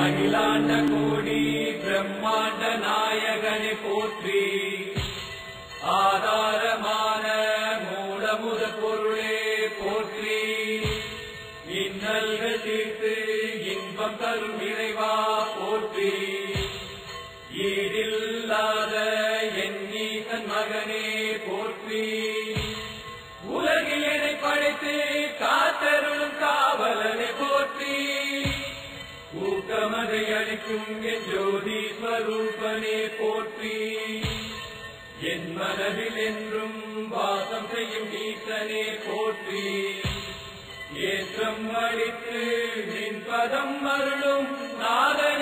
அகிலாண்ட கோடி பிரம்மாண்ட நாயகனை போற்றி ஆதாரமான மூலமுத பொருளே போற்றி இன்னல்கள் தீர்த்து இன்பம் தரும் இறைவா போற்றி. ஈடில்லாத எண்ணீசன் மகனே ஊக்கமதை அளிக்கும் என் ஜோதி ஸ்வரூபனே போற்றி. என் மனதில் என்றும் வாசம் செய்யும் ஈசனே போற்றி. ஏற்றம் அளித்து நின் பதம் அருளும் நாதனே